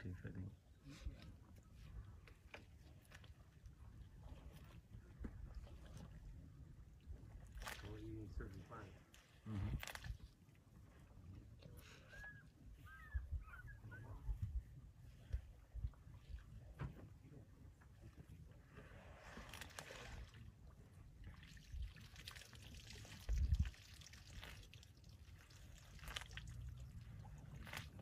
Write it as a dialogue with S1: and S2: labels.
S1: ठीक है